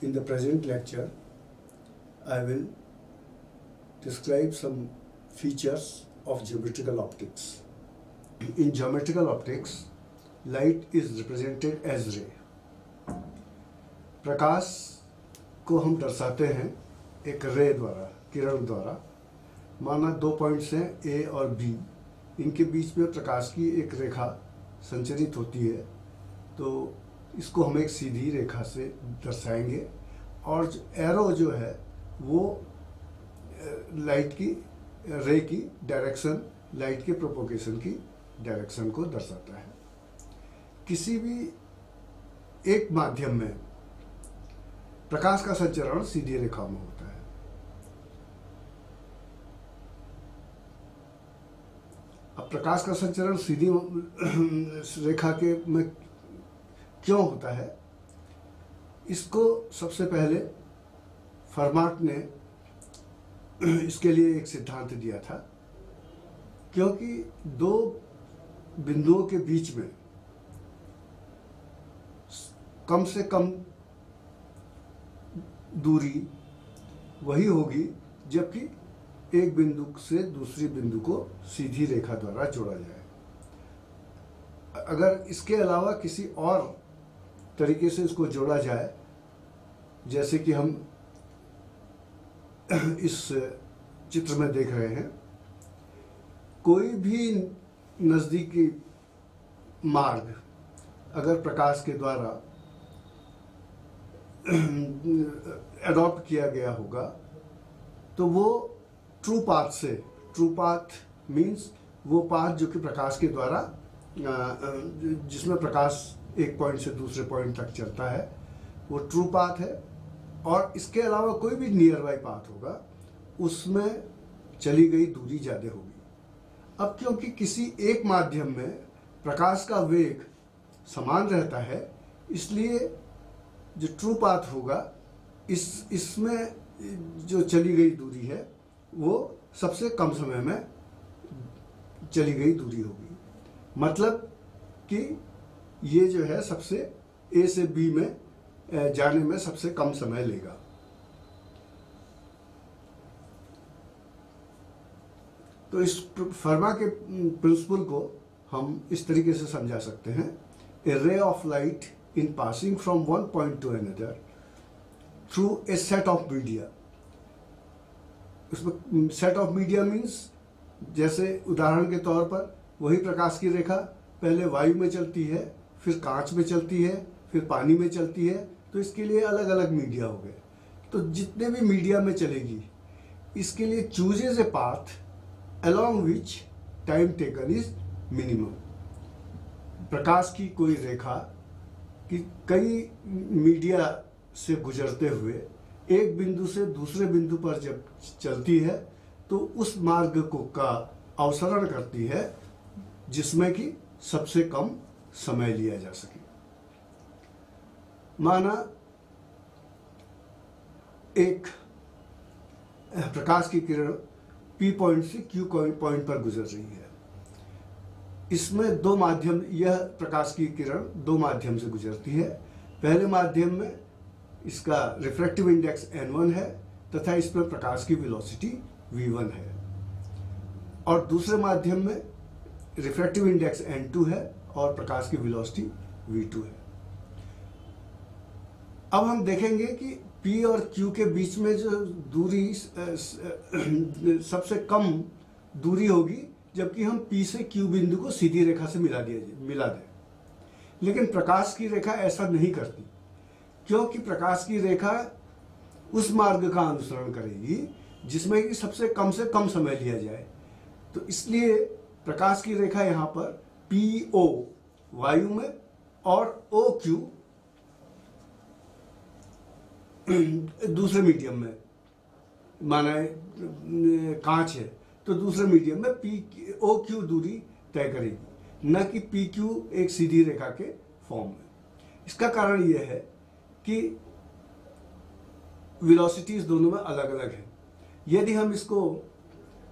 In the present lecture, I will describe some features of geometrical optics. In geometrical optics, light is represented as ray. प्रकाश को हम दर्शाते हैं एक रे द्वारा किरण द्वारा माना दो पॉइंट्स हैं ए और बी इनके बीच में प्रकाश की एक रेखा संचरित होती है तो इसको हम एक सीधी रेखा से दर्शाएँगे और एरो जो है, वो लाइट की रे की डायरेक्शन लाइट के प्रोपोगेशन की डायरेक्शन को दर्शाता है। किसी भी एक माध्यम में प्रकाश का संचरण सीधी रेखा में होता है। अब प्रकाश का संचरण सीधी, रेखा के में क्यों होता है? इसको सबसे पहले फरमाट ने इसके लिए एक सिद्धांत दिया था, क्योंकि दो बिंदुओं के बीच में कम से कम दूरी वही होगी, जबकि एक बिंदु से दूसरी बिंदु को सीधी रेखा द्वारा जोड़ा जाए। अगर इसके अलावा किसी और तरीके से इसको जोड़ा जाए, जैसे कि हम इस चित्र में देख रहे हैं, कोई भी नज़दीकी मार्ग अगर प्रकाश के द्वारा एडॉप्ट किया गया होगा तो वो ट्रू पाथ से ट्रू पाथ मींस वो पाथ जो कि प्रकाश के द्वारा जिसमें प्रकाश एक पॉइंट से दूसरे पॉइंट तक चलता है। वो ट्रू पाथ है और इसके अलावा कोई भी नियर बाई पाथ होगा, उसमें चली गई दूरी ज़्यादा होगी। अब क्योंकि किसी एक माध्यम में प्रकाश का वेग समान रहता है, इसलिए जो ट्रू पाथ होगा, इस, इसमें जो चली गई दूरी है, वो सबसे कम समय में चली गई दूरी होगी। मतलब कि ये जो है सबसे ए से बी में जाने में सबसे कम समय लेगा। तो इस फर्मा के प्रिंसिपल को हम इस तरीके से समझा सकते हैं। A ray of light in passing from one point to another through a set of media set of media means जैसे उदाहरण के तौर पर वही प्रकाश की रेखा पहले वायु में चलती है फिर कांच में चलती है, फिर पानी में चलती है तो इसके लिए अलग अलग मीडिया हो गए। तो जितने भी मीडिया में चलेगी, इसके लिए chooses a path along which time taken is minimum प्रकाश की कोई रेखा कि कई मीडिया से गुजरते हुए एक बिंदु से दूसरे बिंदु पर जब चलती है तो उस मार्ग को का अवसरण करती है, जिसमें कि सबसे कम समय लिया जा सके। माना एक प्रकाश की किरण पी पॉइंट से क्यू पॉइंट पर गुजर रही है। इसमें दो माध्यम, यह प्रकाश की किरण दो माध्यम से गुजरती है। पहले माध्यम में इसका रिफ्रैक्टिव इंडेक्स n1 है तथा इस पर प्रकाश की वेलोसिटी v1 है। और दूसरे माध्यम में रिफ्रैक्टिव इंडेक्स n2 है और प्रकाश की वेलोसिटी v2 है। अब हम देखेंगे कि P और Q के बीच में जो दूरी सबसे कम दूरी होगी, जबकि हम P से Q बिंदु को सीधी रेखा से मिला दिया मिला दें। लेकिन प्रकाश की रेखा ऐसा नहीं करती, क्योंकि प्रकाश की रेखा उस मार्ग का अनुसरण करेगी, जिसमें कि सबसे कम से कम समय लिया जाए। तो इसलिए प्रकाश की रेखा यहाँ पर पी ओ वायु में, और ओ क्यू दूसरे मीडियम में। माना कांच है तो दूसरे मीडियम में पी ओ क्यू दूरी तय करेगी। न कि पी क्यू एक सीधी रेखा के फॉर्म में। इसका कारण यह है कि वेलोसिटीज दोनों में अलग अलग है। यदि हम इसको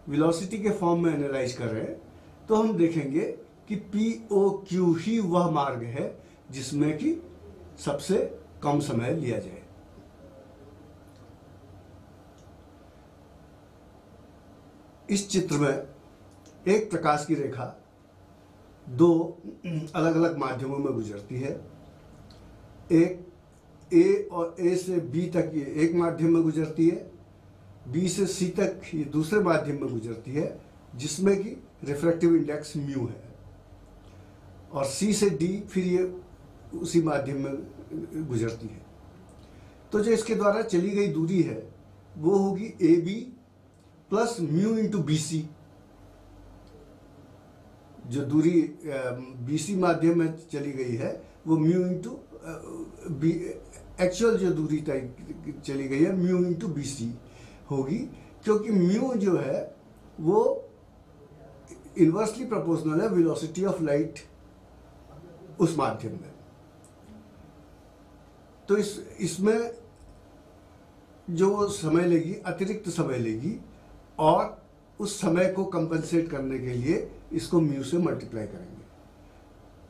वेलोसिटी के फॉर्म में एनालाइज कर रहे हैं तो हम देखेंगे कि पी ओ क्यू ही वह मार्ग है जिसमें कि सबसे कम समय लिया जाए। इस चित्र में एक प्रकाश की रेखा दो अलग अलग माध्यमों में गुजरती है। एक ए और ए से बी तक ये एक माध्यम में गुजरती है। बी से सी तक ये दूसरे माध्यम में गुजरती है, जिसमें कि रिफ्रैक्टिव इंडेक्स म्यू है। और सी से डी फिर ये उसी माध्यम में गुजरती है। तो जो इसके द्वारा चली गई दूरी है, वो होगी A B plus mu into B C जो दूरी बी सी माध्यम में चली गई है, वो म्यू इंटू बी एक्चुअल जो दूरी तय चली गई है म्यू इंटू बी सी होगी, क्योंकि म्यू जो है, वो इन्वर्सली प्रोपोर्शनल है वेलोसिटी ऑफ़ लाइट उस माध्यम में। तो इस, इसमें जो समय लेगी, अतिरिक्त समय लेगी, और उस समय को कंपनसेट करने के लिए इसको म्यू से मल्टीप्लाई करेंगे।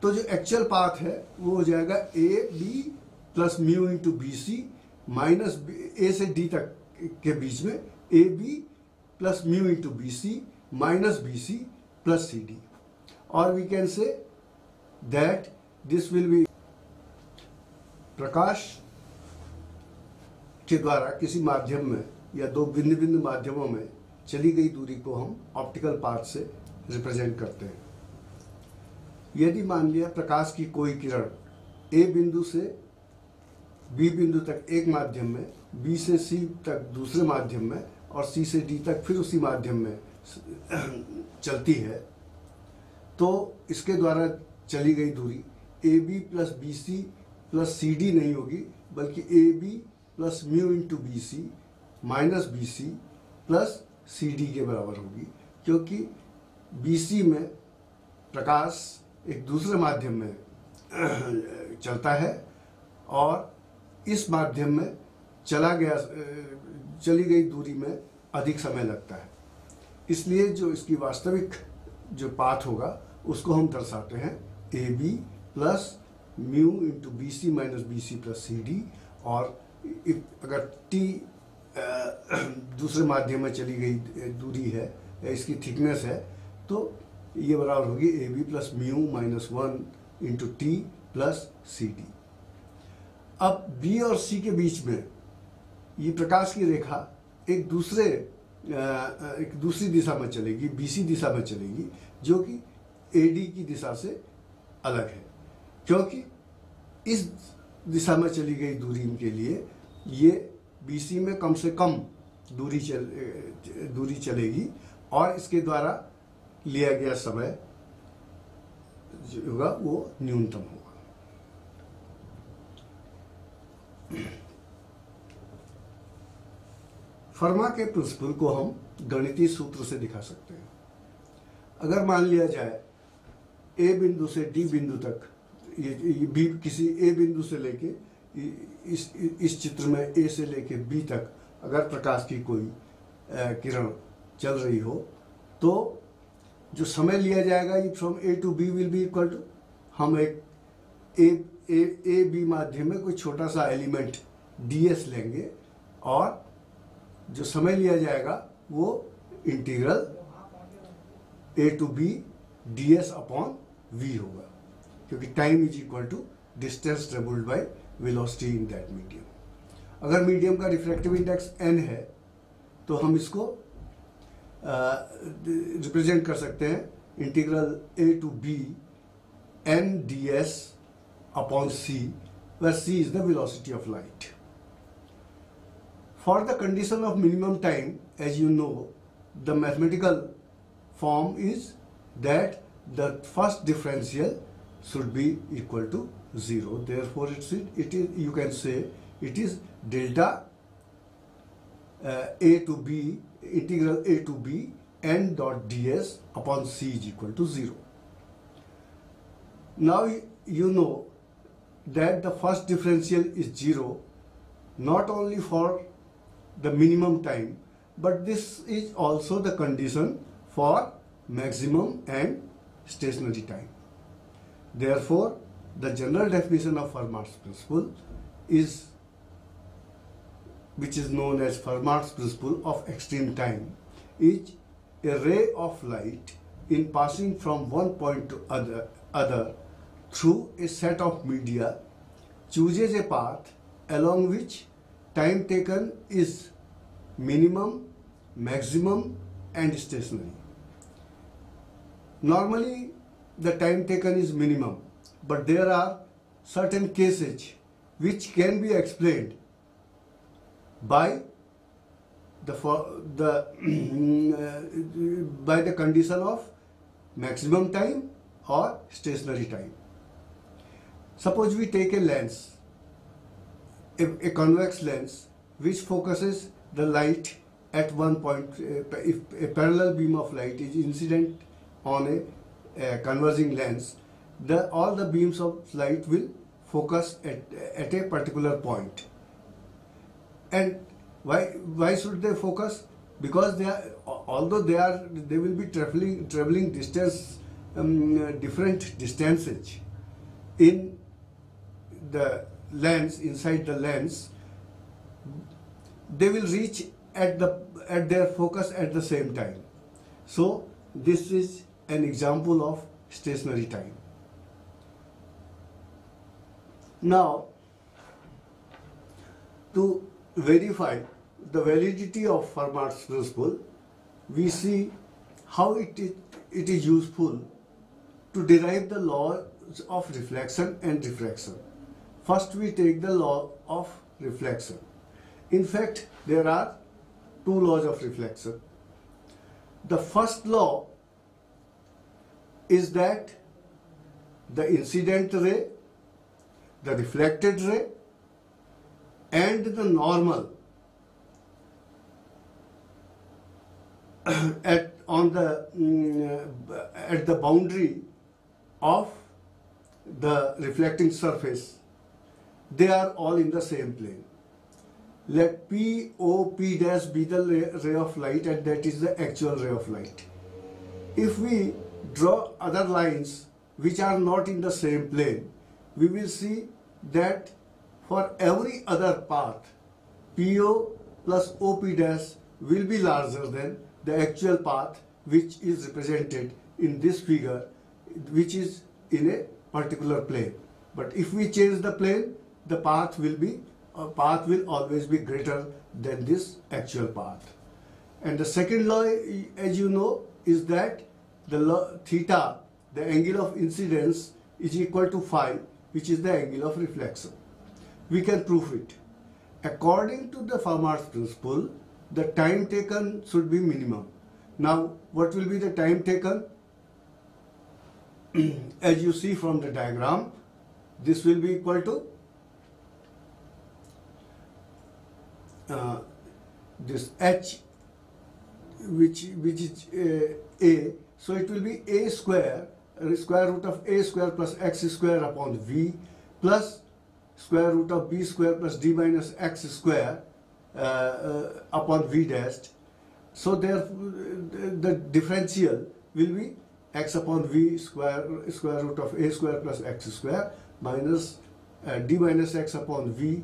तो जो एक्चुअल पाथ है, वो हो जाएगा A B plus mu into B C minus A से डी तक के बीच में A B plus mu into B C minus B C plus C D और we can say that this will be प्रकाश के द्वारा किसी माध्यम में या दो भिन्न भिन्न माध्यमों में चली गई दूरी को हम ऑप्टिकल पाथ से रिप्रेजेंट करते हैं। यदि मान लिया प्रकाश की कोई किरण ए बिंदु से बी बिंदु तक एक माध्यम में बी से सी तक दूसरे माध्यम में और सी से डी तक फिर उसी माध्यम में चलती है तो इसके द्वारा चली गई दूरी A B plus B C plus C D नहीं होगी, बल्कि A B plus mu into B C minus B C plus C D के बराबर होगी, क्योंकि बी सी में प्रकाश एक दूसरे माध्यम में चलता है और इस माध्यम में चला गया, चली गई दूरी में अधिक समय लगता है। इसलिए जो इसकी वास्तविक जो पाथ होगा, उसको हम दर्शाते हैं A B plus mu into B C minus B C plus C D और अगर टी दूसरे माध्यम में चली गई दूरी है इसकी थिकनेस है तो ये बराबर होगी A B plus mu minus one into T plus C D. अब बी और सी के बीच में ये प्रकाश की रेखा एक दूसरे एक दूसरी दिशा में चलेगी बीसी दिशा में चलेगी, जो कि एडी की दिशा से अलग है। क्योंकि इस दिशा में चली गई दूरी के लिए, ये बीसी में कम से कम दूरी चल दूरी चलेगी और इसके द्वारा लिया गया समय जो होगा वो न्यूनतम होगा। फर्मा के प्रिंसिपल को हम गणितीय सूत्र से दिखा सकते हैं। अगर मान लिया जाए, ए बिंदु से डी बिंदु तक ये, किसी ए बिंदु से लेके इस इस चित्र में ए से लेके बी तक अगर प्रकाश की कोई किरण चल रही हो तो जो समय लिया जाएगा from A to B will be equal to हम एक ए ए ए बी माध्यम में कोई छोटा सा एलिमेंट डी एस लेंगे और जो समय लिया जाएगा वो integral A to B D S upon V होगा। क्योंकि time is equal to distance travelled by velocity in that medium अगर मीडियम का रिफ्रैक्टिव इंडेक्स एन है तो हम इसको रिप्रेजेंट uh, कर सकते हैं integral A to B N D S upon C where C is the velocity of light for the condition of minimum time as you know the mathematical form is that the first differential should be equal to 0. Therefore, it's, it is, you can say it is delta uh, a to b integral a to b n dot ds upon c is equal to 0. Now you know that the first differential is 0 not only for the minimum time but this is also the condition for maximum and stationary time. Therefore, the general definition of Fermat's principle is which is known as Fermat's principle of extreme time is a ray of light in passing from one point to other, other through a set of media chooses a path along which time taken is minimum, maximum and stationary. Normally the time taken is minimum but there are certain cases which can be explained by the the by the condition of maximum time or stationary time. Suppose we take a lens, a, a convex lens which focuses the light at one point. Uh, if a parallel beam of light is incident on a, a converging lens, the all the beams of light will focus at, at a particular point. And why why should they focus? Because they are although they are they will be traveling traveling distance um, different distances in the lens inside the lens they will reach at the at their focus at the same time so this is an example of stationary time now to verify the validity of Fermat's principle, we see how it is, it is useful to derive the laws of reflection and refraction. First, we take the law of reflection. In fact, there are two laws of reflection. The first law is that the incident ray, the reflected ray, and the normal at on the mm, at the boundary of the reflecting surface they are all in the same plane. Let p o p dash be the ray of light and that is the actual ray of light. If we draw other lines which are not in the same plane we will see that for every other path po plus op dash will be larger than the actual path which is represented in this figure which is in a particular plane. But if we change the plane, the path will be uh, path will always be greater than this actual path. And the second law, as you know, is that the theta, the angle of incidence, is equal to phi, which is the angle of reflection. We can prove it. According to the Fermat's principle, the time taken should be minimum. Now, what will be the time taken? As you see from the diagram, this will be equal to uh, this h which which is uh, a so it will be a square uh, square root of a square plus x square upon v plus square root of b square plus d minus x square uh, uh, upon v dash. So there, the differential will be x upon v square square root of a square plus x square minus uh, d minus x upon v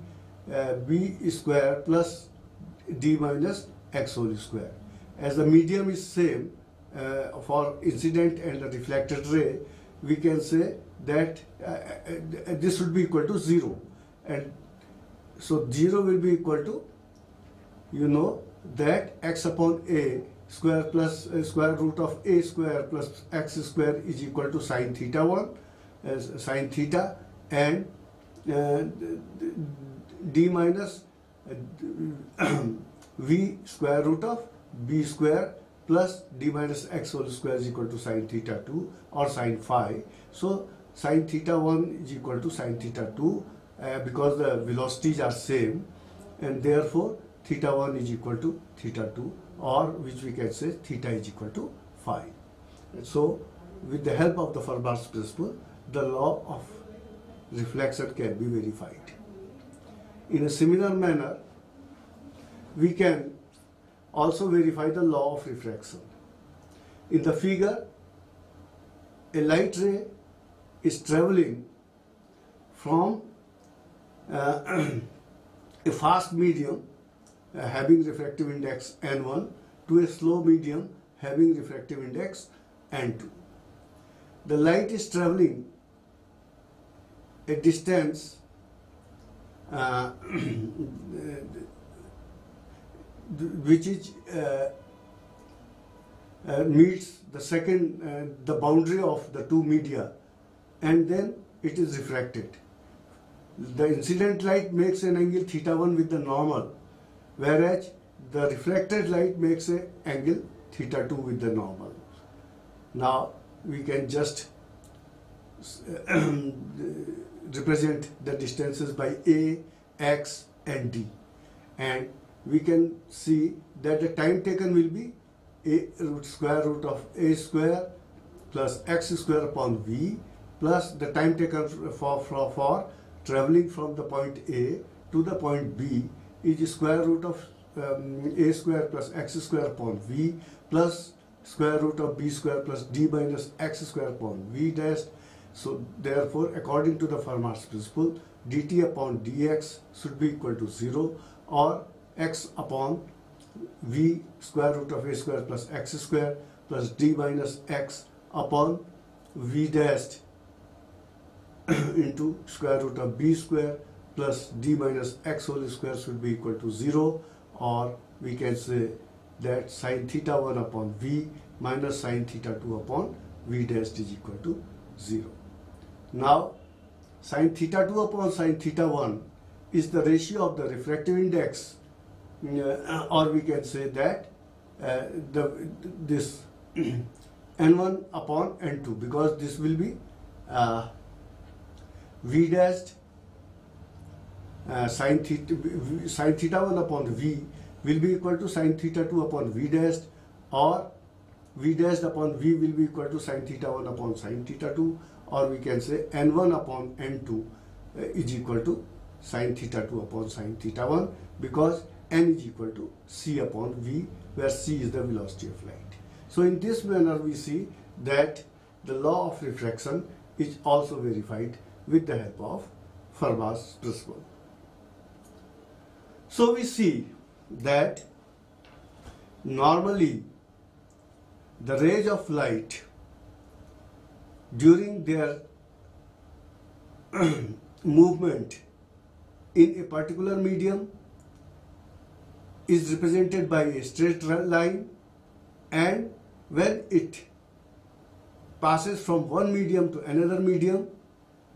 uh, b square plus d minus x whole square. As the medium is same uh, for incident and the reflected ray, we can say that uh, uh, this would be equal to 0 and so 0 will be equal to you know that x upon a square plus uh, square root of a square plus x square is equal to sine theta 1 as sine theta and uh, d minus uh, v square root of b square plus d minus x whole square is equal to sine theta 2 or sine phi. So sine theta 1 is equal to sine theta 2 uh, because the velocities are same and therefore theta 1 is equal to theta 2 or which we can say theta is equal to phi. So with the help of the Fermat's principle, the law of reflection can be verified. In a similar manner, we can also verify the law of refraction. In the figure, a light ray is traveling from uh, a fast medium uh, having refractive index n1 to a slow medium having refractive index n2. The light is traveling a distance uh, which is uh, uh, meets the second uh, the boundary of the two media and then it is refracted. The incident light makes an angle theta 1 with the normal whereas the reflected light makes an angle theta 2 with the normal. Now we can just represent the distances by a x and d. And we can see that the time taken will be a root square root of a square plus x square upon v plus the time taken for, for, for traveling from the point A to the point B is square root of um, a square plus x square upon v plus square root of b square plus d minus x square upon v dash. So therefore, according to the Fermat's principle, dt upon dx should be equal to 0 or x upon v square root of a square plus x square plus d minus x upon v dash into square root of b square plus d minus x whole square should be equal to 0 or we can say that sine theta 1 upon v minus sine theta 2 upon v dash is equal to 0. Now sine theta 2 upon sine theta 1 is the ratio of the refractive index or we can say that uh, the this n1 upon n2 because this will be uh, v dashed uh, sine theta sine theta 1 upon v will be equal to sine theta 2 upon v dashed or v dashed upon v will be equal to sine theta 1 upon sine theta 2 or we can say n1 upon n2 uh, is equal to sine theta 2 upon sine theta 1 because n is equal to c upon v where c is the velocity of light. So in this manner we see that the law of refraction is also verified with the help of Fermat's principle. So we see that normally the rays of light during their movement in a particular medium is represented by a straight line and when it passes from one medium to another medium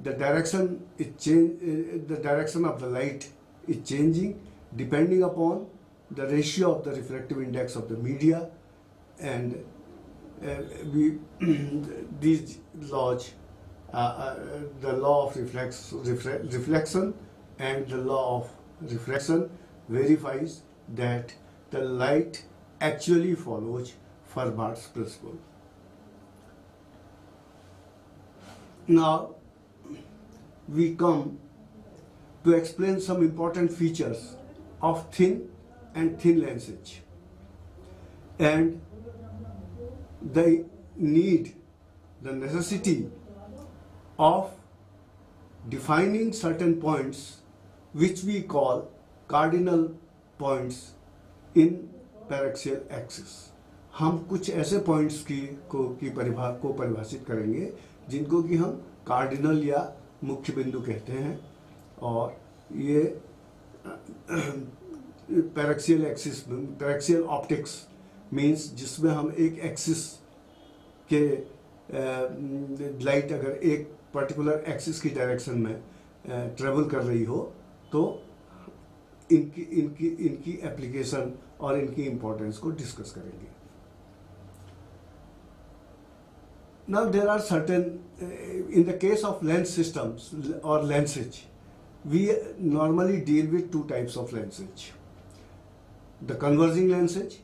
the direction is change uh, the direction of the light is changing depending upon the ratio of the refractive index of the media and uh, we these laws uh, uh, the law of reflex, refle reflection and the law of refraction verifies that the light actually follows Fermat's principle. Now, we come to explain some important features of thin and thin lenses and the need, the necessity of defining certain points which we call cardinal points in paraxial axis हम कुछ ऐसे points की, को, की परिभा, को परिभाषित करेंगे, जिनको कि हम कार्डिनल या मुख्य बिंदु कहते हैं, और ये paraxial axis paraxial optics means जिसमें हम एक एक्सिस के लाइट अगर एक पर्टिकुलर एक्सिस की डायरेक्शन में ट्रेवल कर रही हो तो इनकी इनकी इनकी एप्लीकेशन और इनकी इंपॉर्टेंस को डिस्कस करेंगे। Now there are certain in the case of lens systems और lenses we normally deal with two types of lenses the converging lenses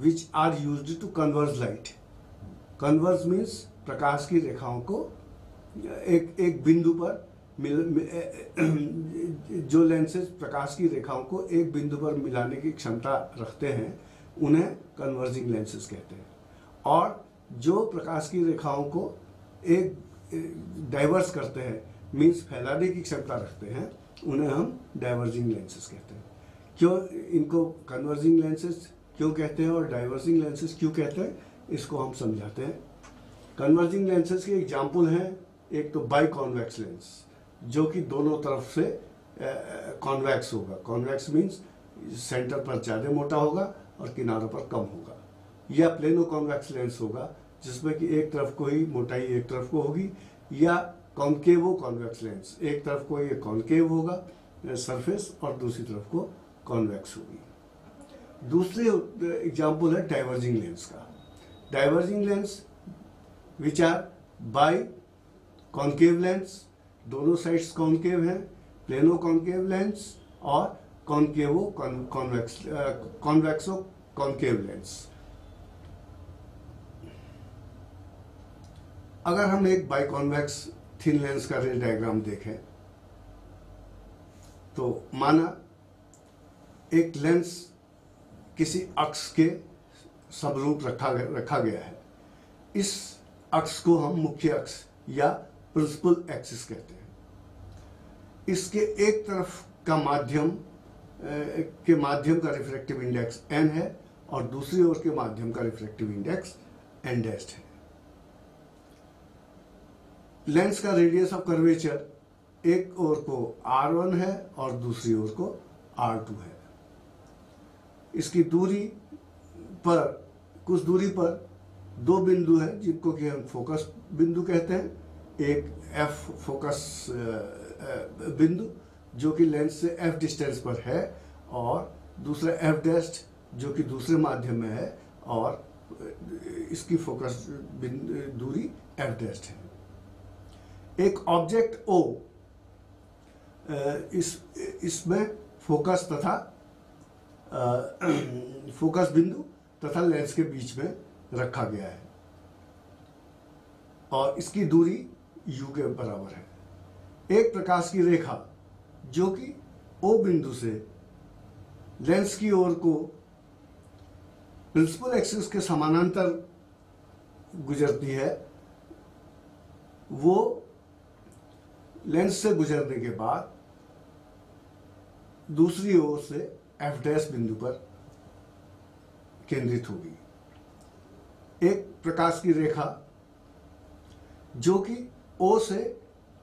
which are use to converge light converge means प्रकाश की रेखाओं को एक एक बिंदु पर मिल, जो लेंसेज प्रकाश की रेखाओं को एक बिंदु पर मिलाने की क्षमता रखते हैं उन्हें कन्वर्जिंग लेंसेज कहते हैं। और जो प्रकाश की रेखाओं को एक डाइवर्स करते हैं मीन्स फैलाने की क्षमता रखते हैं उन्हें हम डाइवर्जिंग लेंसेज कहते हैं। क्यों इनको कन्वर्जिंग लेंसेज क्यों कहते हैं और डाइवर्जिंग लेंसेज क्यों कहते हैं इसको हम समझाते हैं। कन्वर्जिंग लेंसेज के एग्ज़ाम्पल हैं एक तो बाई कॉन्वेक्स लेंस जो कि दोनों तरफ़ से कॉन्वेक्स होगा। कॉन्वेक्स मीन्स सेंटर पर ज़्यादा मोटा होगा और किनारों पर कम होगा। या प्लेनो कॉन्वेक्स लेंस होगा, जिसमें कि एक तरफ़ को ही मोटाई एक तरफ़ को होगी, या कॉन्केवो कॉन्वेक्स लेंस एक तरफ़ को ये कॉन्केव होगा सरफेस और दूसरी तरफ़ को कॉन्वेक्स होगी। दूसरे एग्ज़ाम्पल है डाइवर्जिंग लेंस का। Diverging lens which are biconcave lens दोनों साइड्स कॉन्केव हैं, प्लेनो कॉन्केव लेंस और concavo convex convexo concave lens. अगर हम एक बाई कॉन्वेक्स थिन लेंस का रे डायग्राम देखें तो माना एक लेंस किसी अक्ष के समरूप रखा रखा गया है। इस अक्ष को हम मुख्य अक्ष या प्रिंसिपल एक्सिस कहते हैं। इसके एक तरफ़ का माध्यम के माध्यम का रिफ्लेक्टिव इंडेक्स एन है और दूसरी ओर के माध्यम का रिफ्लेक्टिव इंडेक्स एन डेस्ट है। लेंस का रेडियस ऑफ़ कर्वेचर एक ओर को आर वन है और दूसरी ओर को आर टू है। इसकी दूरी पर, कुछ दूरी पर दो बिंदु है जिनको कि हम फोकस बिंदु कहते हैं। एक एफ़ फोकस बिंदु जो कि लेंस से एफ़ डिस्टेंस पर है और दूसरा एफ़ डेस्ट जो कि दूसरे माध्यम में है और इसकी फोकस दूरी एफ़ डेस्ट है। एक ऑब्जेक्ट ओ इस, इसमें फोकस तथा फोकस बिंदु तथा लेंस के बीच में रखा गया है। और इसकी दूरी u के बराबर है। एक प्रकाश की रेखा जो कि O बिंदु से लेंस की ओर को प्रिंसिपल एक्सिस के समानांतर गुजरती है, वो लेंस से गुजरने के बाद दूसरी ओर से एफ़ डैश बिंदु पर केंद्रित होगी। एक प्रकाश की रेखा जो कि ओ से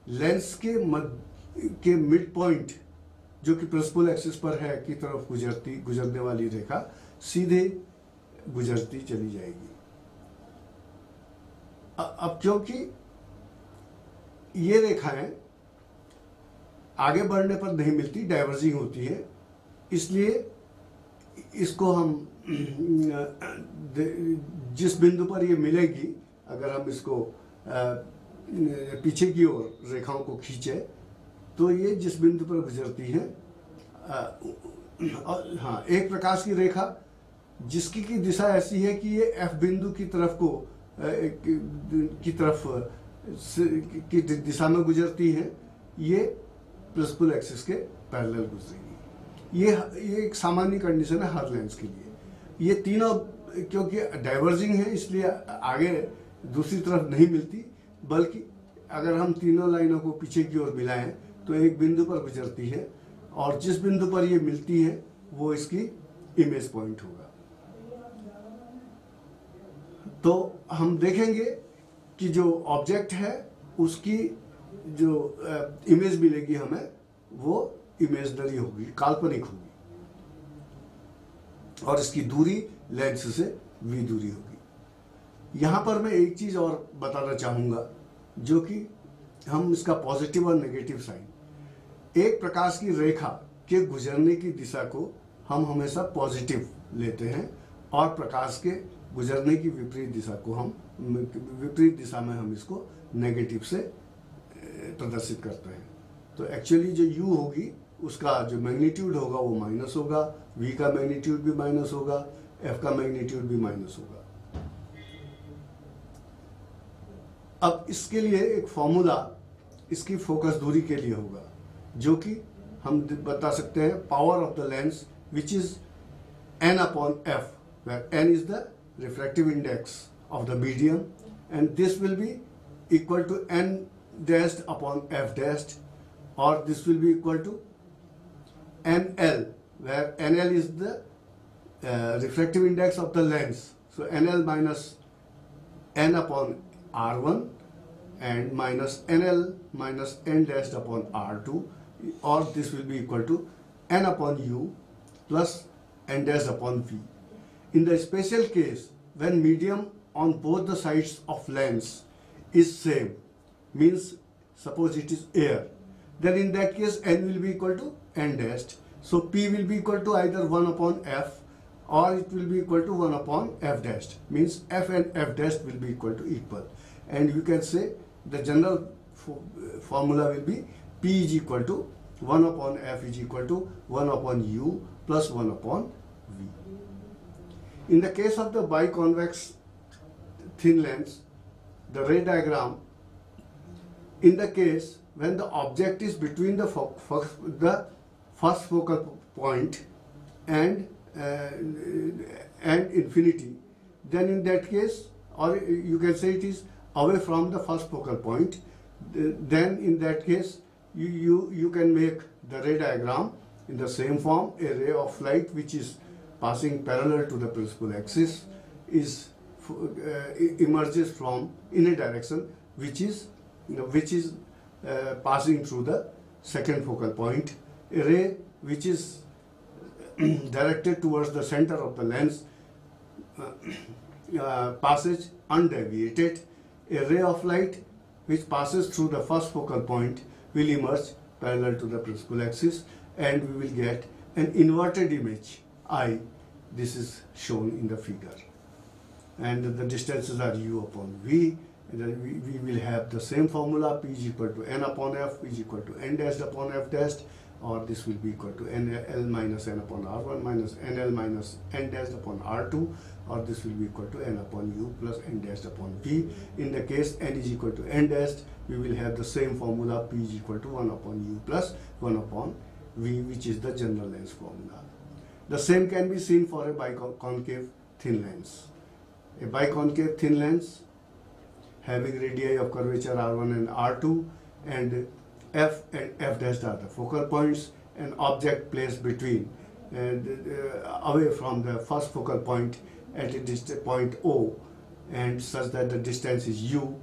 लेंस के मद, के मिड पॉइंट जो कि प्रिंसिपल एक्सिस पर है, की तरफ़ गुजरती, गुजरने वाली रेखा, सीधे गुजरती चली जाएगी। अब क्योंकि ये रेखाएँ आगे बढ़ने पर नहीं मिलती डाइवर्जिंग होती है, इसलिए इसको हम जिस बिंदु पर ये मिलेगी, अगर हम इसको पीछे की ओर रेखाओं को खींचे तो ये जिस बिंदु पर गुजरती है हाँ एक प्रकाश की रेखा, जिसकी की दिशा ऐसी है कि ये एफ़ बिंदु की तरफ़ को की तरफ़ की दिशा में गुजरती है, ये प्रिंसिपल एक्सिस के पैरेलल गुजरेगी। ये ये एक सामान्य कंडीशन है हर लेंस के लिए। ये तीनों, क्योंकि डाइवर्जिंग है, इसलिए आगे दूसरी तरफ़ नहीं मिलती। बल्कि अगर हम तीनों लाइनों को पीछे की ओर मिलाएँ तो एक बिंदु पर गुजरती है और जिस बिंदु पर ये मिलती है, वो इसकी इमेज पॉइंट होगा। तो हम देखेंगे कि जो ऑब्जेक्ट है, उसकी जो इमेज मिलेगी हमें, वो इमेजनरी होगी, काल्पनिक होगी। और इसकी दूरी लेंस से वी दूरी होगी। यहाँ पर मैं एक चीज़ और बताना चाहूँगा। जो कि हम इसका पॉजिटिव और नेगेटिव साइन एक प्रकाश की रेखा के गुजरने की दिशा को हम हमेशा पॉजिटिव लेते हैं और प्रकाश के गुजरने की विपरीत दिशा को हम, विपरीत दिशा में हम इसको नेगेटिव से प्रदर्शित करते हैं। तो एक्चुअली जो यू होगी, उसका जो मैग्नीट्यूड होगा वो माइनस होगा वी का मैग्नीट्यूड भी माइनस होगा एफ़ का मैग्नीट्यूड भी माइनस होगा। इसके लिए एक फॉर्मूला इसकी फोकस दूरी के लिए होगा जो कि हम बता सकते हैं power of the lens which is N upon F where N is the reflective index of the medium and this will be equal to N dashed upon F dashed upon f dashed or this will be equal to nl where nl is the uh, refractive index of the lens. So NL minus n upon R1 and minus NL minus n dashed upon R2 or this will be equal to n upon U plus n dashed upon V. In the special case, when medium on both the sides of lens is same, means suppose it is air, then in that case n will be equal to n dashed. So P will be equal to either 1 upon F or it will be equal to 1 upon F dashed. Means F and F dashed will be equal to equal. And you can say the general formula will be P is equal to 1 upon F is equal to 1 upon U plus 1 upon V. In the case of the biconvex thin lens, the ray diagram, in the case when the object is between the, the first focal point and uh, and infinity, then in that case, or you can say it is away from the first focal point, then in that case, you, you, you can make the ray diagram in the same form, a ray of light which is passing parallel to the principal axis is uh, emerges from in a direction which is you know, which is uh, passing through the second focal point. A ray which is directed towards the center of the lens uh, uh, passes undeviated a ray of light which passes through the first focal point will emerge parallel to the principal axis and we will get an inverted image I. This is shown in the figure. And the distances are u upon v. We, will have the same formula p is equal to n upon f is equal to n dashed upon f dashed or this will be equal to nl minus n upon r1 minus nl minus n dashed upon r2 or this will be equal to n upon u plus n dashed upon v. In the case n is equal to n dashed, we will have the same formula p is equal to 1 upon u plus 1 upon v which is the general lens formula. The same can be seen for a biconcave thin lens. A biconcave thin lens having radii of curvature R1 and R2 and F and F dash are the focal points an object placed between and uh, away from the first focal point at a distance point O and such that the distance is u.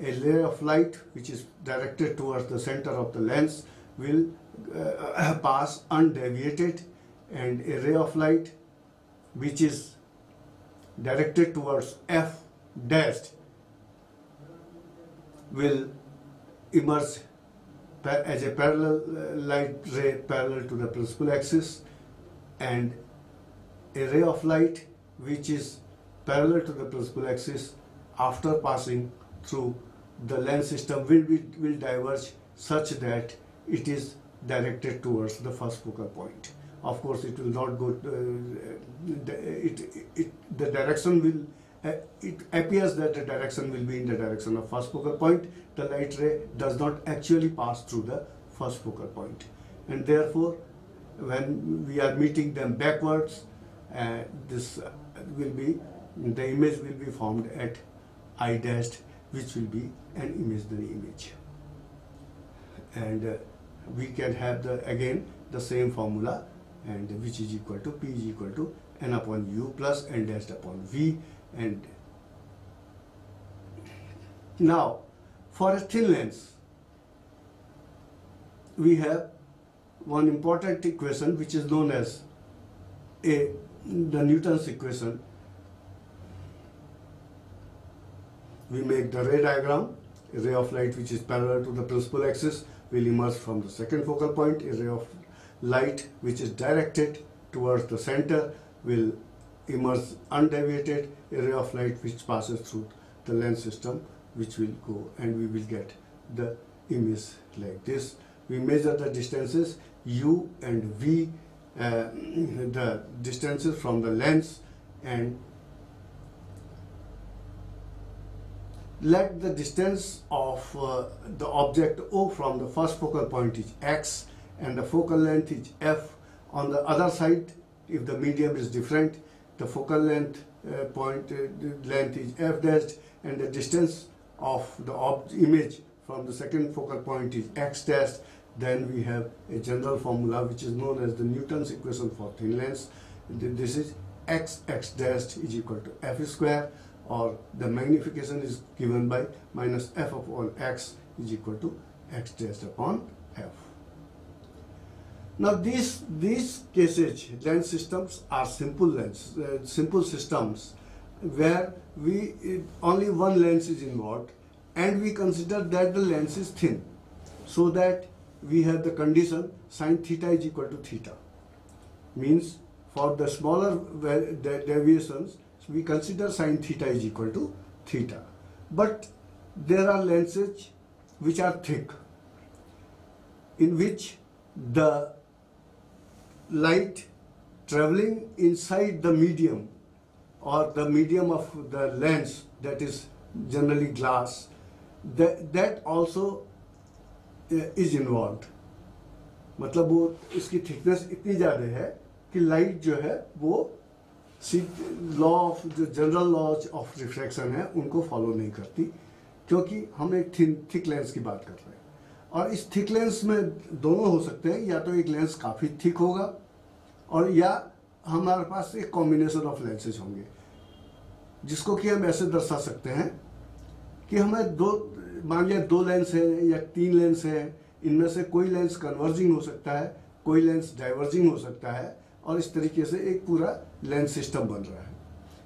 A layer of light which is directed towards the center of the lens will uh, pass undeviated and a ray of light which is directed towards f dashed will emerge as a parallel uh, light ray parallel to the principal axis and a ray of light which is parallel to the principal axis after passing through the lens system will, be, will diverge such that it is directed towards the first focal point. Of course, it will not go, uh, it, it, the direction will uh, it appears that the direction will be in the direction of first focal point. The light ray does not actually pass through the first focal point. And therefore, when we are meeting them backwards, uh, this will be, the image will be formed at I dashed, which will be an imaginary image. And uh, we can have the, again, the same formula and which is equal to P is equal to n upon u plus n dashed upon v and now for a thin lens we have one important equation which is known as a the Newton's equation. We make the ray diagram a ray of light which is parallel to the principal axis will emerge from the second focal point. A ray of light which is directed towards the center will emerge undeviated. A ray of light which passes through the lens system which will go and we will get the image like this. We measure the distances u and v, uh, the distances from the lens and let the distance of uh, the object O from the first focal point is x and the focal length is f. On the other side, if the medium is different, the focal length uh, point uh, length is f dashed and the distance of the image from the second focal point is x dashed then we have a general formula which is known as the Newton's equation for thin lens this is x x dashed is equal to f square or the magnification is given by minus f upon x is equal to x dashed upon f. Now these these cases lens systems are simple lens uh, simple systems where we it, only one lens is involved and we consider that the lens is thin so that we have the condition sine theta is equal to theta. Means for the smaller deviations we consider sine theta is equal to theta. But there are lenses which are thick in which the light traveling inside the medium or the medium of the lens that is generally glass that, that also is involved. मतलब वो इसकी thickness इतनी ज़्यादा है कि light जो है वो लॉ ऑफ़ जो जनरल लॉज ऑफ़ रिफ्रैक्शन है, उनको फॉलो नहीं करती, क्योंकि हम एक थिन थिक लेंस की बात कर रहे हैं। और इस थिक लेंस में दोनों हो सकते हैं, या तो एक लेंस काफ़ी थिक होगा, और या हमारे पास एक कॉम्बिनेशन ऑफ़ लेंसेज होंगे, जिसको कि हम ऐसे दर्शा सकते हैं कि हमें दो मान लिया दो लेंस है या तीन लेंस है, इनमें से कोई लेंस कन्वर्जिंग हो सकता है, कोई लेंस डाइवर्जिंग हो सकता है और इस तरीके से एक पूरा लेंस सिस्टम बन रहा है।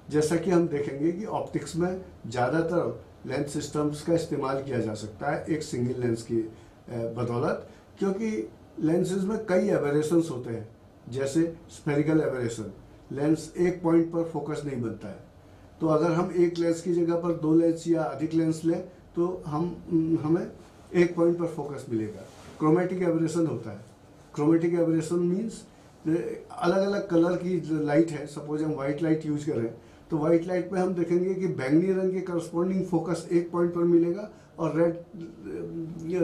जैसा कि हम देखेंगे कि ऑप्टिक्स में ज़्यादातर लेंस सिस्टम्स का इस्तेमाल किया जा सकता है एक सिंगल लेंस की बदौलत, क्योंकि लेंसेज में कई एवरेशंस होते हैं, जैसे स्पेरिकल एवरेशन लेंस एक पॉइंट पर फोकस नहीं बनता है। तो अगर हम एक लेंस की जगह पर दो लेंस या अधिक लेंस लें तो हम, हमें एक पॉइंट पर फोकस मिलेगा। क्रोमेटिक एवरेशन होता है। क्रोमेटिक एवरेशन मीन्स अलग अलग कलर की लाइट है सपोज़ हम व्हाइट लाइट यूज़ करें तो व्हाइट लाइट में हम देखेंगे कि बैंगनी रंग के करस्पॉन्डिंग फोकस एक पॉइंट पर मिलेगा और रेड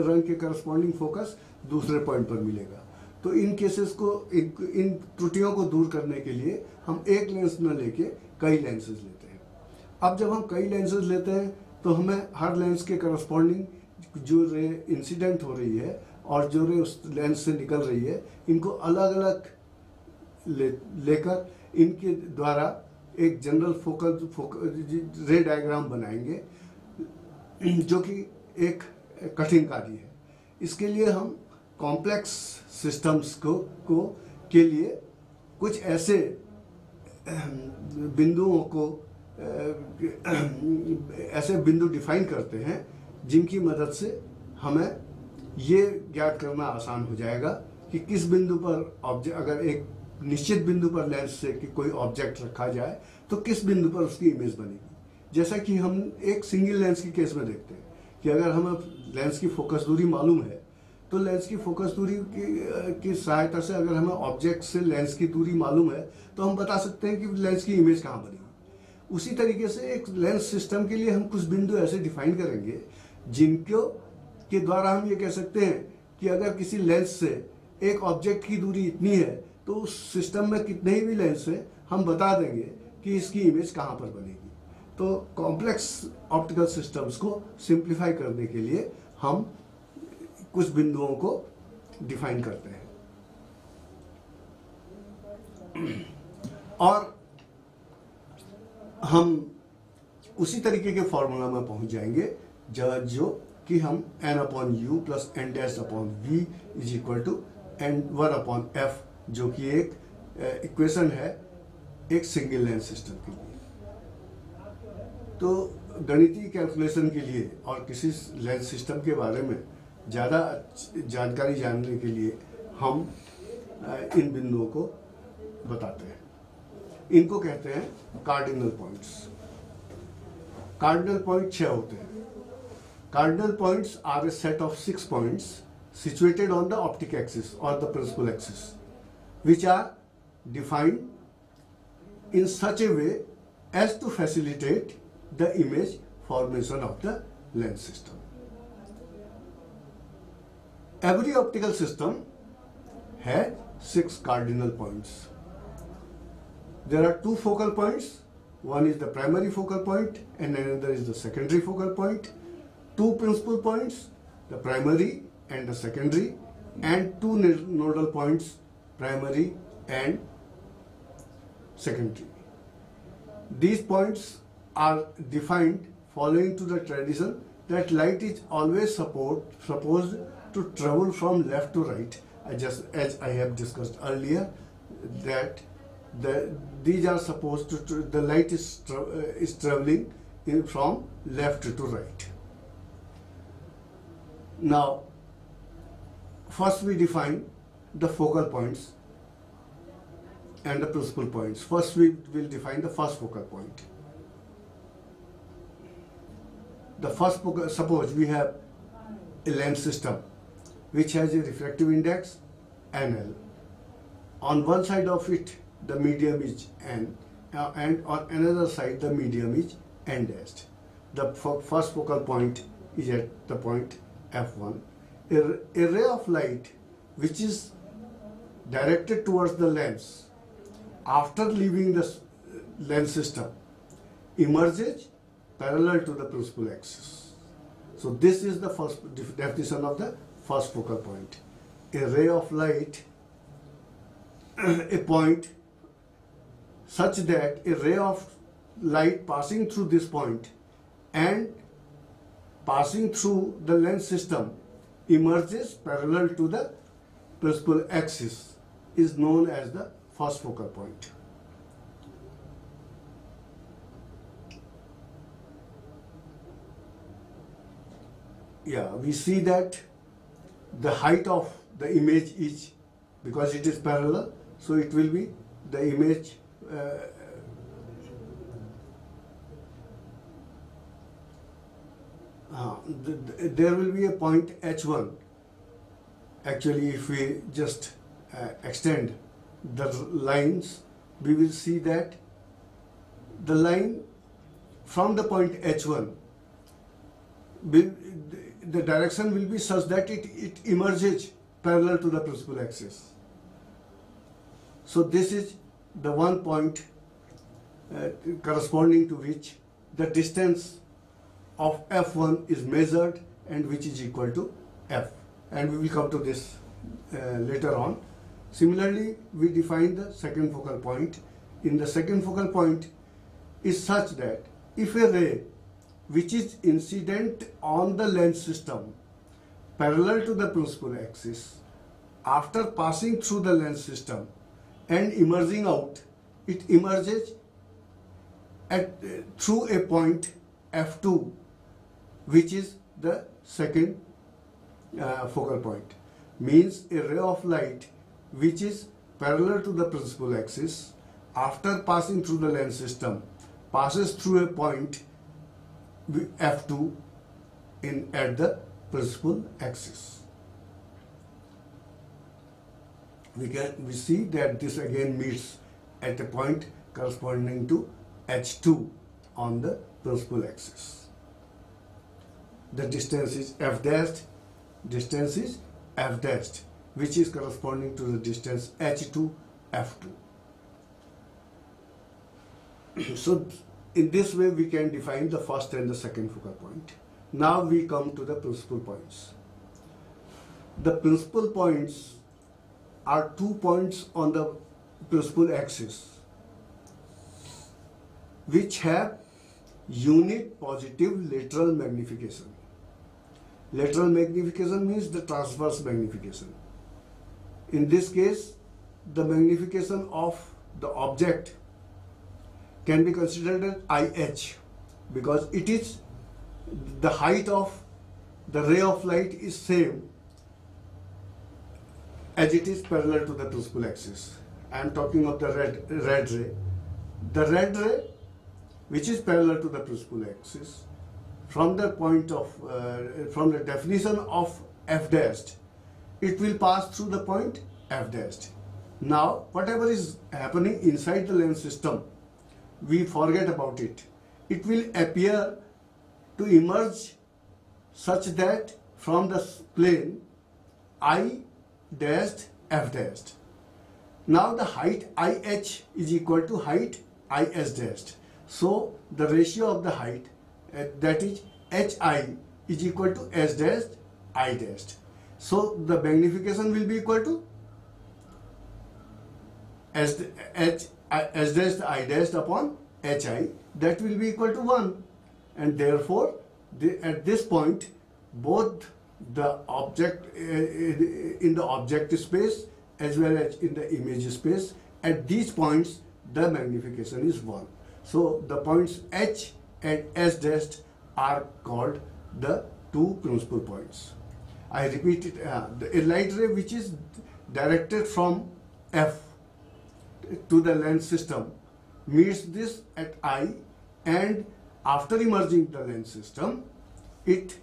रंग के करस्पॉन्डिंग फोकस दूसरे पॉइंट पर मिलेगा। तो इन केसेस को, इन त्रुटियों को दूर करने के लिए हम एक लेंस न लेके कई लेंसेज लेते हैं। अब जब हम कई लेंसेज लेते हैं तो हमें हर लेंस के करस्पॉन्डिंग जो रे इंसिडेंट हो रही है और जो रे उस लेंस से निकल रही है, इनको अलग अलग ले, लेकर इनके द्वारा एक जनरल फोकल रे डायग्राम बनाएँगे, जो कि एक कठिन कार्य है। इसके लिए हम कॉम्प्लेक्स सिस्टम्स को को के लिए कुछ ऐसे बिंदुओं को ऐसे बिंदु डिफाइन करते हैं जिनकी मदद से हमें ये ज्ञात करना आसान हो जाएगा कि किस बिंदु पर ऑब्जेक्ट अगर एक निश्चित बिंदु पर लेंस से कि कोई ऑब्जेक्ट रखा जाए तो किस बिंदु पर उसकी इमेज बनेगी। जैसा कि हम एक सिंगल लेंस की केस में देखते हैं कि अगर हमें लेंस की फोकस दूरी मालूम है तो लेंस की फोकस दूरी की, की सहायता से अगर हमें ऑब्जेक्ट से लेंस की दूरी मालूम है तो हम बता सकते हैं कि लेंस की इमेज कहाँ बनेगी उसी तरीके से एक लेंस सिस्टम के लिए हम कुछ बिंदु ऐसे डिफाइन करेंगे, जिनको के द्वारा हम ये कह सकते हैं कि अगर किसी लेंस से एक ऑब्जेक्ट की दूरी इतनी है तो उस सिस्टम में कितने ही भी लेंस है, हम बता देंगे कि इसकी इमेज कहाँ पर बनेगी। तो कॉम्प्लेक्स ऑप्टिकल सिस्टम्स को सिंप्लीफाई करने के लिए हम कुछ बिंदुओं को डिफाइन करते हैं। और हम उसी तरीके के फॉर्मूला में पहुँच जाएँगे। जो कि हम N upon U plus N dash upon V is equal to N one upon F जो कि एक इक्वेशन है एक सिंगल लेंस सिस्टम के लिए। तो गणितीय कैलकुलेशन के लिए और किसी लेंस सिस्टम के बारे में ज़्यादा जानकारी जानने के लिए हम इन बिंदुओं को बताते हैं। इनको कहते हैं कार्डिनल पॉइंट कार्डिनल पॉइंट छह होते हैं। Cardinal point are a set of six point situated on the optic axis और the principal axis which are defined in such a way as to facilitate the image formation of the lens system every optical system है six cardinal points There are two focal points. One is the primary focal point and another is the secondary focal point. Two principal points, the primary and the secondary and two nodal points, primary and secondary. These points are defined following to the tradition that light is always support, supposed to travel from left to right. I just as I have discussed earlier that the, these are supposed to the light is tra uh, is traveling in, from left to right. Now, first we define the focal points and the principal points. First we will define the first focal point. The first focal, suppose we have a lens system which has a refractive index NL. On one side of it the medium is N uh, and on another side the medium is N. The first focal point is at the point F1. A, a ray of light which is directed towards the lens after leaving the lens system emerges parallel to the principal axis. So this is the first definition of the first focal point. A ray of light, a point such that a ray of light passing through this point and passing through the lens system emerges parallel to the principal axis is known as the first focal point. Yeah, we see that the height of the image is, because it is parallel, so it will be the image uh, uh, there will be a point h1 actually if we just uh, extend the lines we will see that the line from the point h1 will, the direction will be such that it, it emerges parallel to the principal axis. So this is the one point uh, corresponding to which the distance of f1 is measured and which is equal to f and we will come to this uh, later on. Similarly, we define the second focal point. In the second focal point is such that if a ray which is incident on the lens system parallel to the principal axis after passing through the lens system and emerging out, it emerges at, uh, through a point F2 which is the second uh, focal point. Means a ray of light which is parallel to the principal axis. After passing through the lens system passes through a point f2 in at the principal axis we can we see that this again meets at a point corresponding to h2 on the principal axis. The distance is f dash distance is f dash which is corresponding to the distance h2 f2 so in this way we can define the first and the second focal point. Now we come to the principal points. The principal points are two points on the principal axis which have unit positive lateral magnification Lateral magnification means the transverse magnification. In this case, the magnification of the object can be considered as IH because it is the height of the ray of light is same as it is parallel to the principal axis. I am talking of the red, red ray. The red ray which is parallel to the principal axis from the point of, uh, from the definition of f dash, it will pass through the point f dash. Now, whatever is happening inside the lens system, we forget about it. It will appear to emerge such that from the plane I dashed f dashed. Now the height IH is equal to height IS dashed. So the ratio of the height uh, that is hi is equal to s dash i dash. So the magnification will be equal to s, h, s dash i dash upon hi that will be equal to 1 and therefore the, at this point both the object uh, in the object space as well as in the image space. At these points the magnification is 1 so the points h and s dash are called the two principal points. I repeat it uh, the, a light ray which is directed from f to the lens system meets this at I and after emerging the lens system, it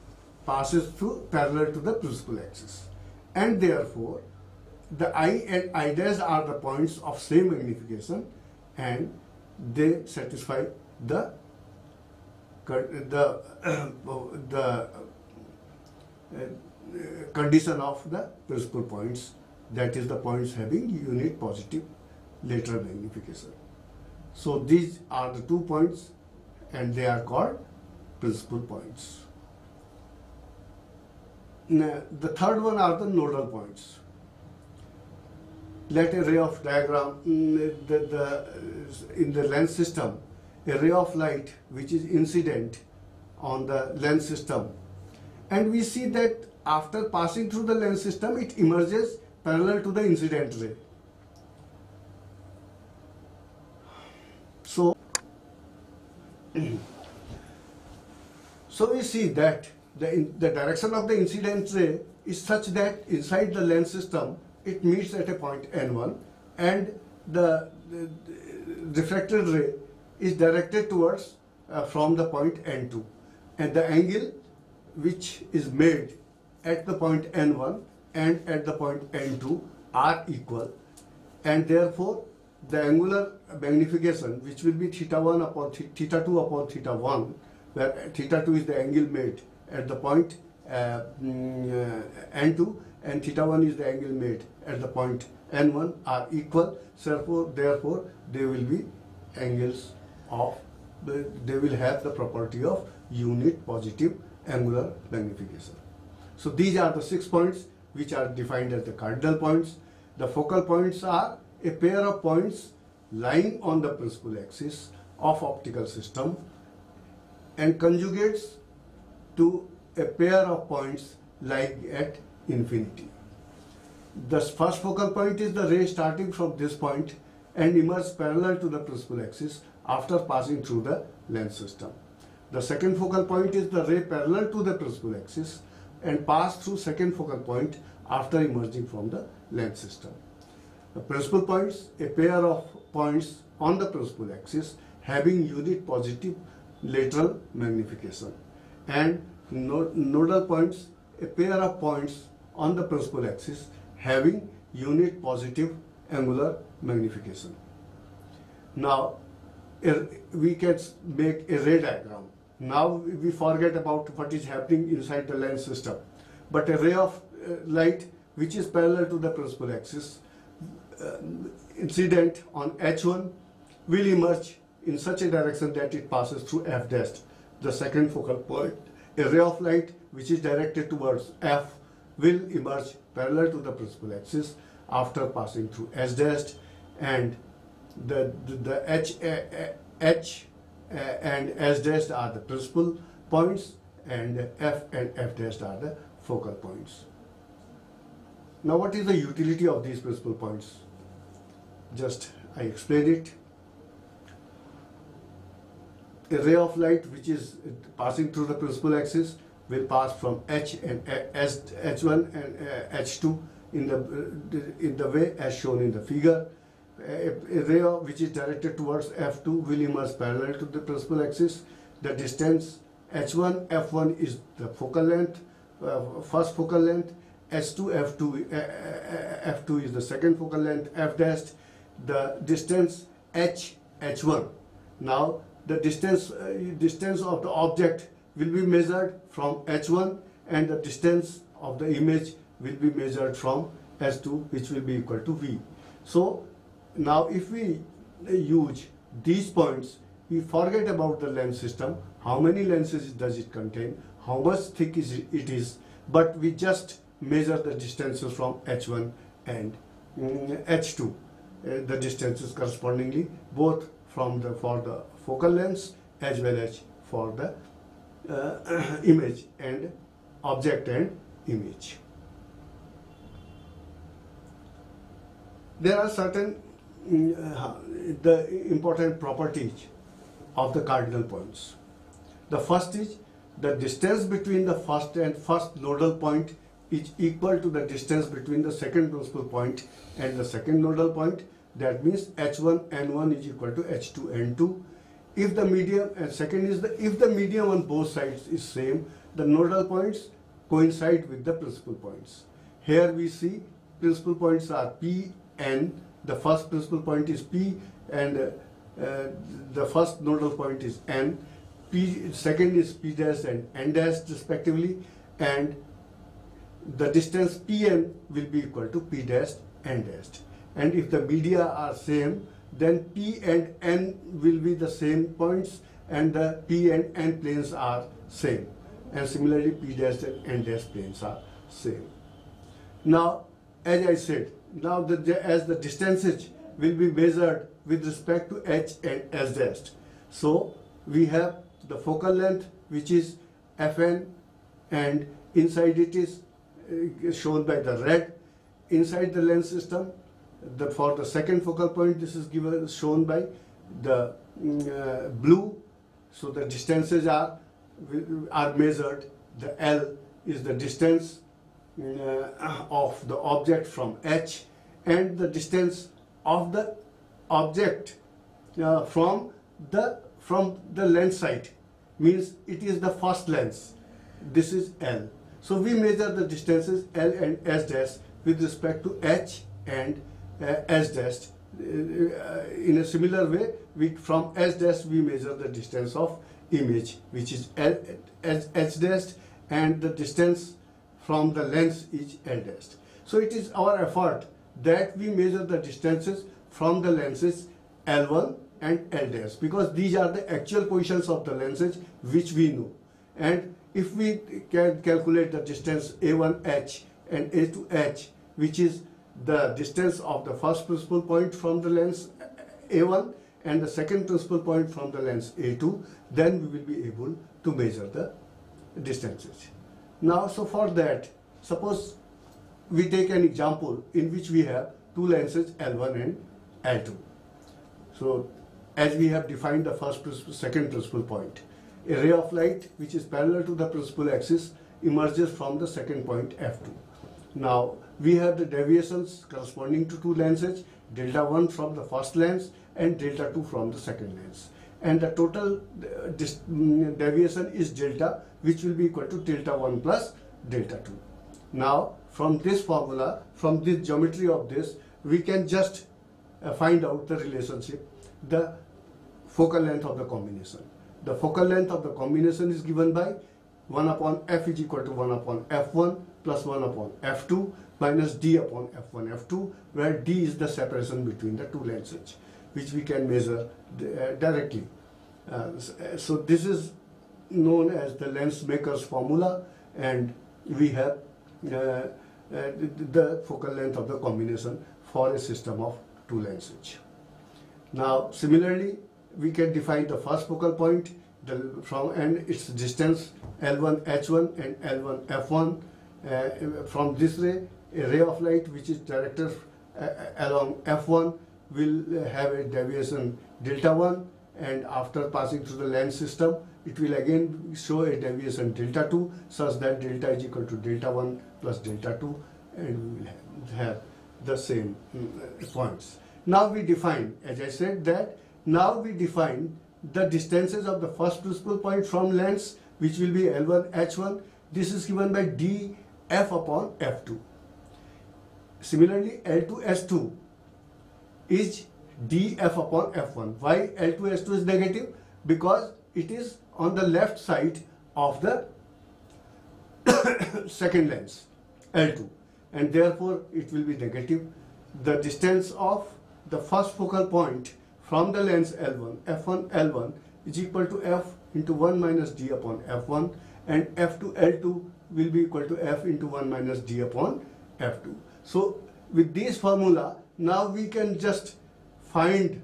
passes through parallel to the principal axis. And therefore, the I and I dash are the points of same magnification and they satisfy the the the uh, condition of the principal points that is the points having unit positive lateral magnification. So these are the two points and they are called principal points. The third one are the nodal points. Let a ray of diagram mm, the, the, in the lens system, a ray of light which is incident on the lens system and we see that after passing through the lens system it emerges parallel to the incident ray So, so we see that the, in, the direction of the incident ray is such that inside the lens system it meets at a point n1 and the, the, the refracted ray is directed towards uh, from the point n2 and the angle which is made at the point n1 and at the point n2 are equal. And therefore the angular magnification which will be theta 1 upon theta 2 upon theta 1 where theta 2 is the angle made at the point uh, mm, uh, n2 and theta 1 is the angle made at the point n1 are equal. Therefore therefore they will be angles of they will have the property of unit positive angular magnification. So these are the six points which are defined as the cardinal points. The focal points are a pair of points lying on the principal axis of optical system and conjugates to a pair of points like at infinity. The first focal point is the ray starting from this point and emerges parallel to the principal axis after passing through the lens system. The second focal point is the ray parallel to the principal axis and pass through second focal point after emerging from the lens system. The principal points, a pair of points on the principal axis having unit positive lateral magnification and nodal points, a pair of points on the principal axis having unit positive angular magnification. Now, we can make a ray diagram. Now we forget about what is happening inside the lens system. But a ray of uh, light which is parallel to the principal axis uh, incident on H1 will emerge in such a direction that it passes through F dash, the second focal point. A ray of light which is directed towards F will emerge parallel to the principal axis after passing through S and the, the, the H, H and S are the principal points and F and F are the focal points. Now what is the utility of these principal points? just I explained it. A ray of light which is uh, passing through the principal axis will pass from H and uh, S, H1 and uh, H2 in the, in the way as shown in the figure. A, a ray which is directed towards F2 will emerge parallel to the principal axis. The distance H1, F1 is the focal length, uh, first focal length, H2, F2, uh, F2 is the second focal length, F dash the distance h h1 now the distance uh, distance of the object will be measured from h1 and the distance of the image will be measured from s2 which will be equal to v. So now if we use these points we forget about the lens system. How many lenses does it contain? How much thick is it is? But we just measure the distances from h1 and mm, h2 uh, the distances correspondingly both from the for the focal length as well as for the uh, image and object and image. There are certain mm, uh, the important properties of the cardinal points. The first is the distance between the first and first nodal point is equal to the distance between the second principal point and the second nodal point. That means h1 n1 is equal to h2 n2. If the medium and second is the if the medium on both sides is same, the nodal points coincide with the principal points. Here we see principal points are P n. The first principal point is P and uh, the first nodal point is n. P second is P dash and n dash respectively and the distance Pn will be equal to P dash n dash. And if the media are same, then P and N will be the same points and the P and N planes are same. And similarly, P dash and N dash planes are same. Now, as I said, now the, as the distances will be measured with respect to H and S dash. So, we have the focal length which is Fn and inside it is uh, shown by the red inside the lens system the for the second focal point this is given shown by the mm, uh, blue. So the distances are are measured. The L is the distance uh, of the object from H and the distance of the object uh, from the from the lens side. Means it is the first lens. This is L. So we measure the distances L and S dash with respect to H and uh, S dash. Uh, in a similar way, we, from S dash we measure the distance of image, which is H dash, and the distance from the lens is L dash. So it is our effort that we measure the distances from the lenses L1 and L dash because these are the actual positions of the lenses which we know. And if we can calculate the distance A1H and A2H, which is the distance of the first principal point from the lens A1 and the second principal point from the lens A2, then we will be able to measure the distances. Now, so for that, suppose we take an example in which we have two lenses L1 and L2. So, as we have defined the first, second principal point, a ray of light which is parallel to the principal axis emerges from the second point F2. Now we have the deviations corresponding to two lenses, delta 1 from the first lens and delta 2 from the second lens. And the total uh, mm, deviation is delta which will be equal to delta 1 plus delta 2. Now from this formula, from this geometry of this, we can just uh, find out the relationship, the focal length of the combination the focal length of the combination is given by 1 upon f is equal to 1 upon f1 plus 1 upon f2 minus d upon f1 f2 where d is the separation between the two lenses which we can measure uh, directly. Uh, so this is known as the lens maker's formula and we have uh, uh, the focal length of the combination for a system of two lenses. Now similarly we can define the first focal point the, from and its distance L1 H1 and L1 F1 uh, from this ray a ray of light which is directed uh, along F1 will have a deviation delta 1 and after passing through the lens system it will again show a deviation delta 2 such that delta is equal to delta 1 plus delta 2 and we will have the same mm, points. Now we define as I said that now we define the distances of the first principal point from lens which will be L1 H1 this is given by d f upon f2 similarly L2 S2 is df upon f1 why L2 S2 is negative? Because it is on the left side of the second lens L2 and therefore it will be negative. The distance of the first focal point from the lens L1, F1 L1 is equal to F into 1 minus D upon F1 and F2 L2 will be equal to F into 1 minus D upon F2. So with this formula, now we can just find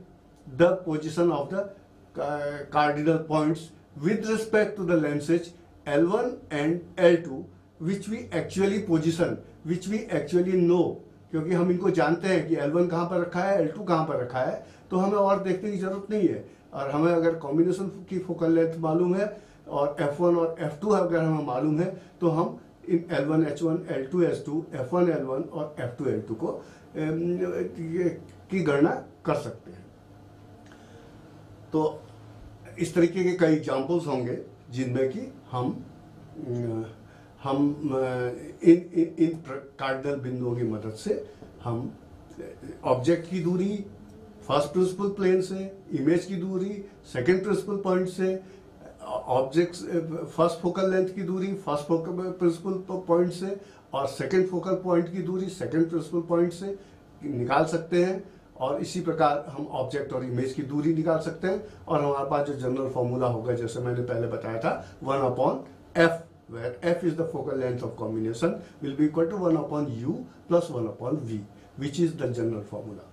the position of the uh, cardinal points with respect to the lenses L1 and L2 which we actually position which we actually know क्योंकि हम इनको जानते हैं कि L1 कहाँ पर रखा है L2 कहाँ पर रखा है तो हमें और देखने की ज़रूरत नहीं है और हमें अगर कॉम्बिनेशन की फोकल लेंथ मालूम है और F1 और F2 अगर हमें मालूम है तो हम इन L1 H1 L2 H2 F1 L1 और F2 L2 को की गणना कर सकते हैं। तो इस तरीके के कई एग्जाम्पल्स होंगे जिनमें कि हम हम इन इन, इन बिंदुओं की मदद से हम ऑब्जेक्ट की दूरी फ़र्स्ट प्रिंसिपल प्लेन से इमेज की दूरी सेकंड प्रिंसिपल पॉइंट से ऑब्जेक्ट फ़र्स्ट फोकल लेंथ की दूरी फ़र्स्ट फोकल प्रिंसिपल पॉइंट से, और सेकेंड फोकल पॉइंट की दूरी सेकेंड प्रिंसिपल पॉइंट से निकाल सकते हैं। और इसी प्रकार हम ऑब्जेक्ट और इमेज की दूरी निकाल सकते हैं। और हमारे पास जो जनरल फॉर्मूला होगा, जैसे मैंने पहले बताया था one upon F where F is the focal length of combination will be equal to one upon U plus one upon V which is the general formula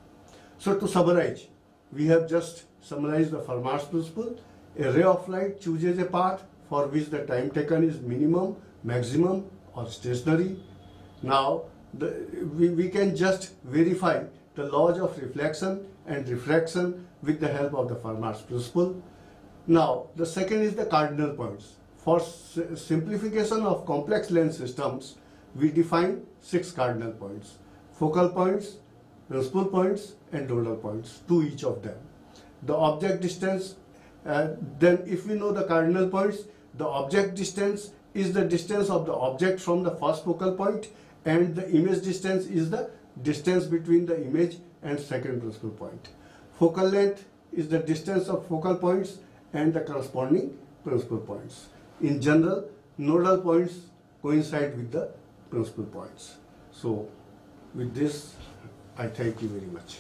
so to summarise we have just summarise the Fermat's principle A ray of light chooses a path for which the time taken is minimum, maximum or stationary. Now the, we, we can just verify the laws of reflection and refraction with the help of the Fermat's principle. Now, the second is the cardinal points. For simplification of complex lens systems, we define six cardinal points. Focal points, principal points and nodal points, to each of them. The object distance, uh, then if we know the cardinal points, the object distance is the distance of the object from the first focal point and the image distance is the distance between the image and second principal point. Focal length is the distance of focal points and the corresponding principal points. In general, nodal points coincide with the principal points. So, with this, I thank you very much.